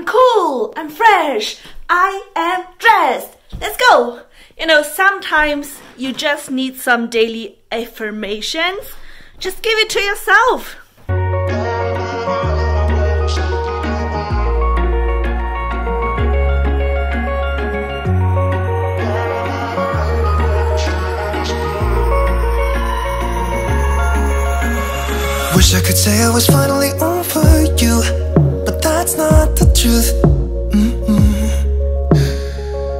I'm cool, I'm fresh, I am dressed. Let's go. You know, sometimes you just need some daily affirmations. Just give it to yourself. Wish I could say I was finally over you, that's not the truth. Mm-mm.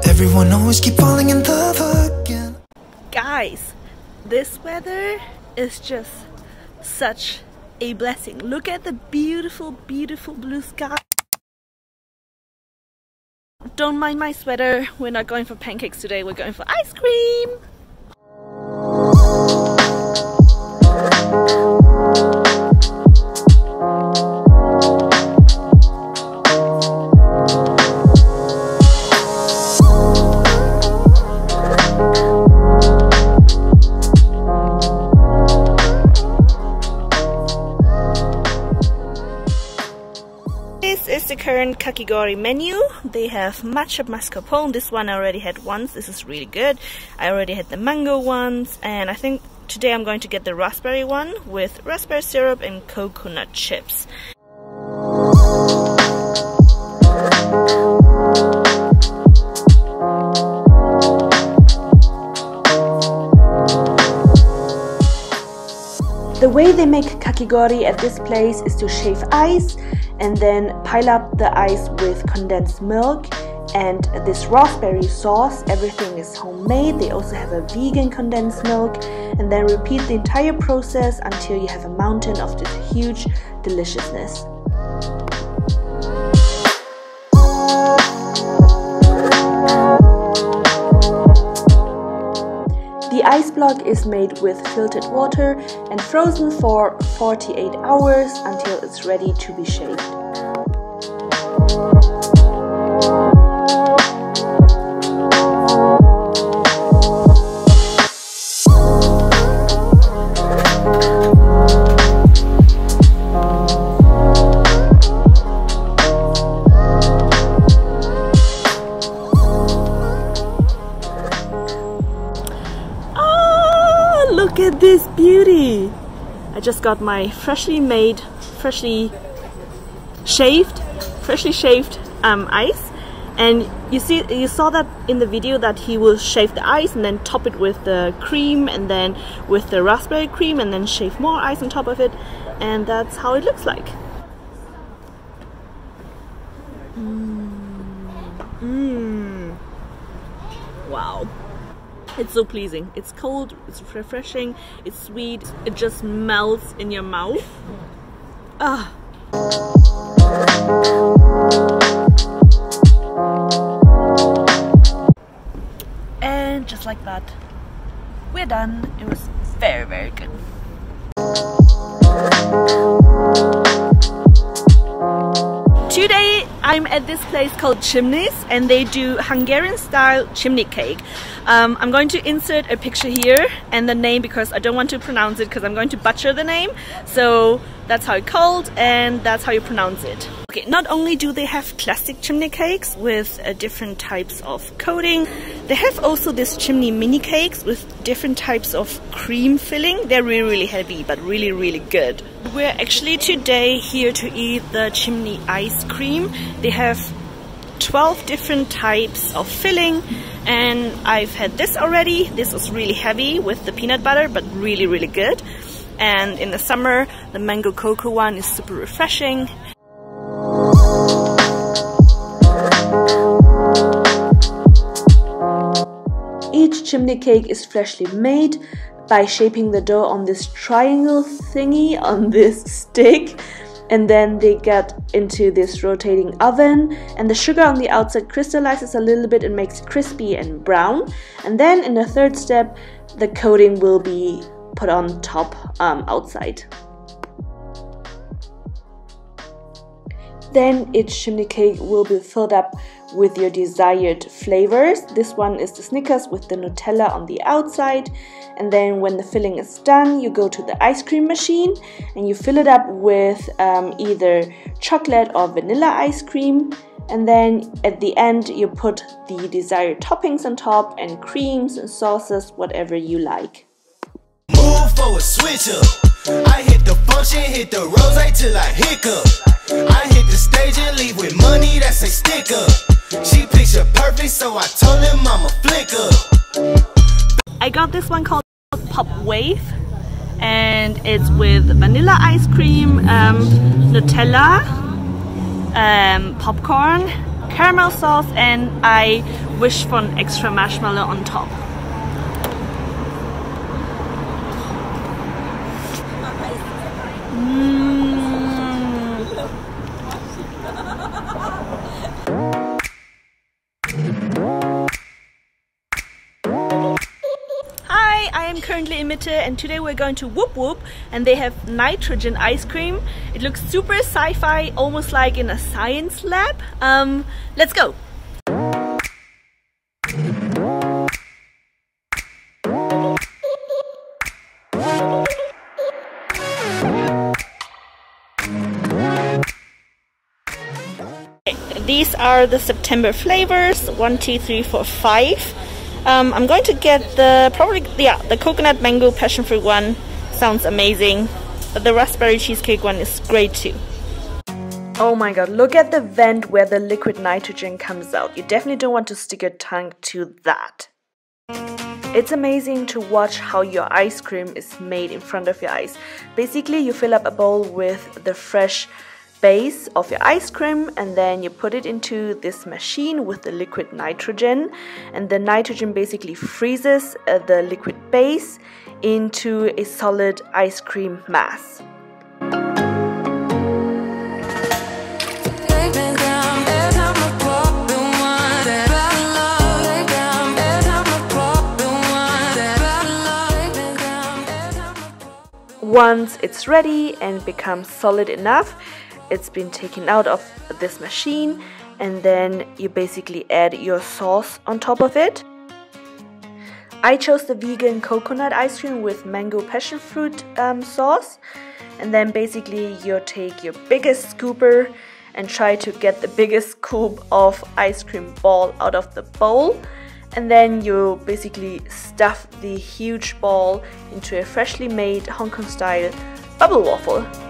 Everyone always keep falling in love again. Guys, this weather is just such a blessing. Look at the beautiful, beautiful blue sky. Don't mind my sweater. We're not going for pancakes today. We're going for ice cream. The current kakigori menu. They have matcha mascarpone. This one I already had once. This is really good. I already had the mango ones, and I think today I'm going to get the raspberry one with raspberry syrup and coconut chips. The way they make kakigori at this place is to shave ice and then pile up the ice with condensed milk and this raspberry sauce. Everything is homemade. They also have a vegan condensed milk and then repeat the entire process until you have a mountain of this huge deliciousness. The ice block is made with filtered water and frozen for 48 hours until it's ready to be shaved. Just got my freshly made, freshly shaved, freshly shaved um, ice. And you see, you saw that in the video that he will shave the ice and then top it with the cream and then with the raspberry cream and then shave more ice on top of it. And that's how it looks like. It's so pleasing. It's cold, it's refreshing, it's sweet, it just melts in your mouth. Ah. And just like that, we're done. It was very, very good. I'm at this place called Chimneys and they do Hungarian style chimney cake. Um, I'm going to insert a picture here and the name because I don't want to pronounce it because I'm going to butcher the name. So that's how it's called and that's how you pronounce it. Okay, not only do they have classic chimney cakes with uh, different types of coating, they have also this chimney mini cakes with different types of cream filling. They're really, really heavy but really, really good. We're actually today here to eat the chimney ice cream. They have 12 different types of filling and I've had this already. This was really heavy with the peanut butter but really, really good. And in the summer, the mango cocoa one is super refreshing. Chimney cake is freshly made by shaping the dough on this triangle thingy on this stick and then they get into this rotating oven and the sugar on the outside crystallizes a little bit and makes crispy and brown and then in the third step the coating will be put on top um, outside Then each chimney cake will be filled up with your desired flavors. This one is the Snickers with the Nutella on the outside. And then when the filling is done, you go to the ice cream machine and you fill it up with um, either chocolate or vanilla ice cream. and then at the end you put the desired toppings on top and creams and sauces, whatever you like. Move for a switch up. I hit the function, hit the rose till I hiccup. I hit the stage and leave with money that's a sticker. She picture perfect, so I told him I'm a flicker. I got this one called Pop Wave and it's with vanilla ice cream, um, Nutella, um, popcorn, caramel sauce and I wish for an extra marshmallow on top. Am currently in Mitte and today we're going to Whoop Whoop and they have nitrogen ice cream. It looks super sci-fi, almost like in a science lab. Um, let's go! Are the September flavors, one, two, three, four, five. Um, I'm going to get the probably yeah the coconut mango passion fruit one. Sounds amazing. But the raspberry cheesecake one is great too. Oh my god, look at the vent where the liquid nitrogen comes out. You definitely don't want to stick your tongue to that. It's amazing to watch how your ice cream is made in front of your eyes. Basically, you fill up a bowl with the fresh base of your ice cream and then you put it into this machine with the liquid nitrogen. And the nitrogen basically freezes uh, the liquid base into a solid ice cream mass. Once it's ready and becomes solid enough, it's been taken out of this machine and then you basically add your sauce on top of it. I chose the vegan coconut ice cream with mango passion fruit um, sauce and then basically you take your biggest scooper and try to get the biggest scoop of ice cream ball out of the bowl and then you basically stuff the huge ball into a freshly made Hong Kong style bubble waffle.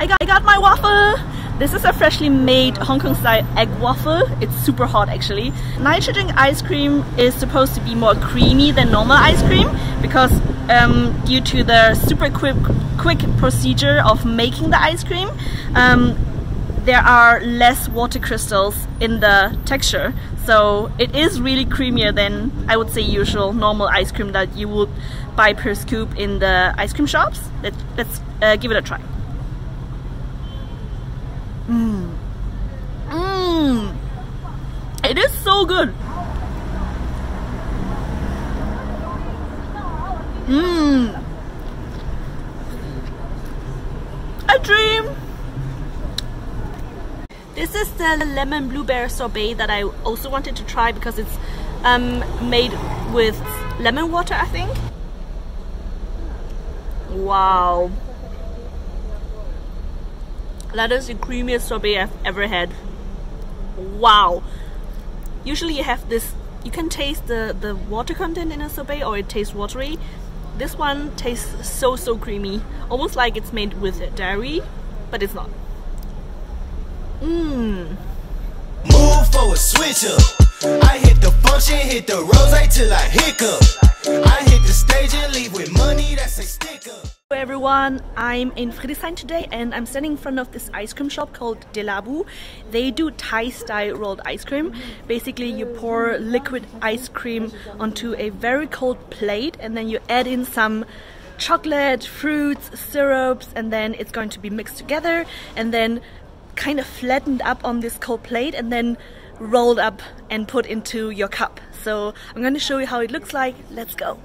I got, I got my waffle! This is a freshly made Hong Kong style egg waffle. It's super hot actually. Nitrogen ice cream is supposed to be more creamy than normal ice cream because um, due to the super quick, quick procedure of making the ice cream, um, there are less water crystals in the texture. So it is really creamier than I would say usual normal ice cream that you would buy per scoop in the ice cream shops. Let, let's uh, give it a try. Mmm. Mmm. It is so good. Mmm. A dream. This is the lemon blueberry sorbet that I also wanted to try because it's um, made with lemon water, I think. Wow. That is the creamiest sorbet I've ever had. Wow. Usually you have this, you can taste the, the water content in a sorbet or it tastes watery. This one tastes so, so creamy. Almost like it's made with dairy, but it's not. Mmm. Move. I hit the function, hit the rose till I hiccup. I hit the stage and leave with money that's a sticker. Hello everyone, I'm in Friedrichshain today and I'm standing in front of this ice cream shop called Delabu. They do Thai style rolled ice cream. Basically you pour liquid ice cream onto a very cold plate and then you add in some chocolate, fruits, syrups and then it's going to be mixed together and then kind of flattened up on this cold plate and then rolled up and put into your cup. So I'm going to show you how it looks like. Let's go.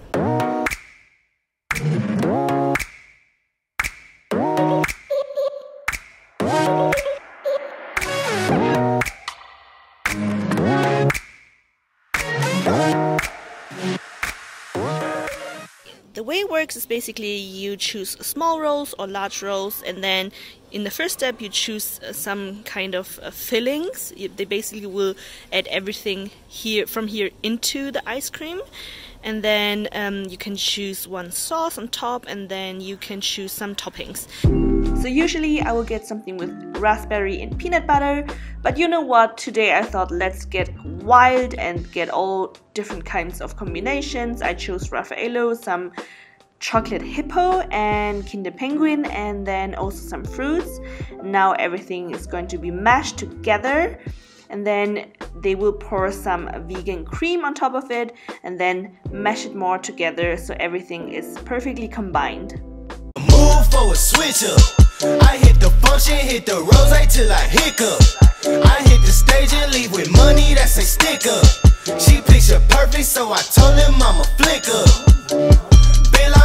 Way it works is basically you choose small rolls or large rolls, and then in the first step you choose uh, some kind of uh, fillings. They basically will add everything here from here into the ice cream, and then um, you can choose one sauce on top, and then you can choose some toppings. So usually I will get something with raspberry and peanut butter, but you know what? Today I thought let's get wild and get all different kinds of combinations. I chose Raffaello, some chocolate hippo and Kinder Penguin and then also some fruits. Now everything is going to be mashed together and then they will pour some vegan cream on top of it and then mash it more together so everything is perfectly combined. Move for a switch up. I hit the function, hit the rose till I hiccup. I hit the stage and leave with money that's a sticker. She picture perfect, so I told him I'm a flicker.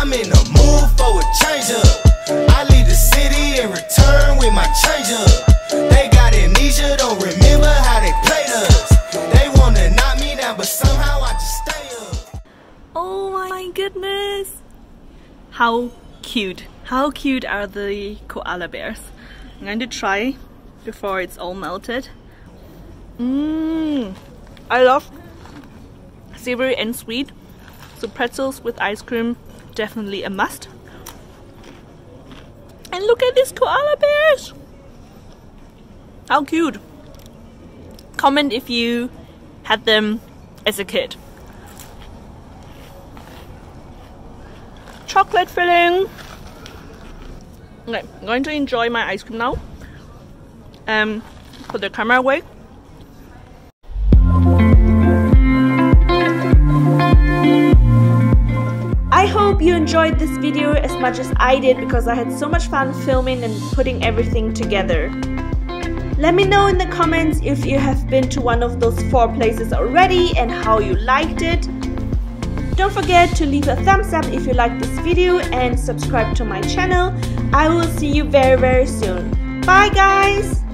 I'm in mood for a change up. I leave the city and return with my change up. They got amnesia, don't remember how they played us. They wanna knock me down, but somehow I just stay up. Oh my goodness! How cute. How cute are the koala bears? I'm going to try before it's all melted. Mmm. I love savory and sweet. So pretzels with ice cream, definitely a must. And look at these koala bears! How cute! Comment if you had them as a kid. Chocolate filling! Okay, I'm going to enjoy my ice cream now. Um, put the camera away. Hope you enjoyed this video as much as I did because I had so much fun filming and putting everything together. Let me know in the comments if you have been to one of those four places already and how you liked it. Don't forget to leave a thumbs up if you like this video and subscribe to my channel. I will see you very very soon. Bye guys!